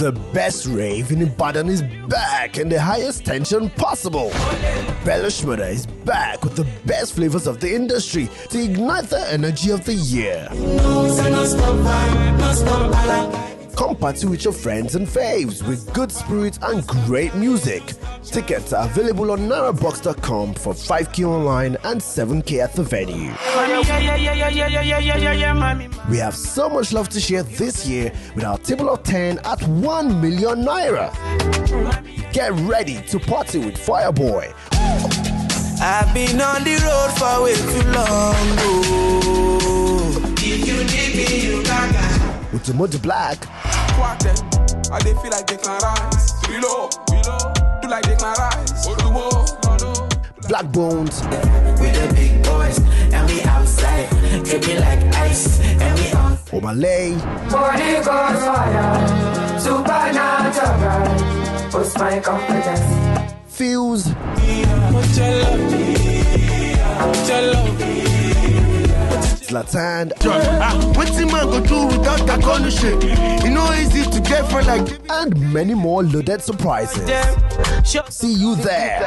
The best rave in Ibadan is back and the highest tension possible. Bella Shmurda is back with the best flavors of the industry to ignite the energy of the year. Come party with your friends and faves with good spirits and great music. Tickets are available on nairabox.com for 5k online and 7k at the venue. We have so much love to share this year with our table of 10 at 1 million naira. Get ready to party with Fireboy. I've been on the road for way too long. If you need me, you can With Black. Quack. Eh. I they feel like they can rise. Reload, reload. Do like they can rise. Oh, the. Blaqbonez. With the big boys, and we outside. Treat me like ice, and we on. Omah Lay. Holy Ghost fire, supernatural, boost my confidence. Fuse. Zlatan. Ah, Wetin man go do without that kind of shit? No easy to get friend like and many more loaded surprises. See you there.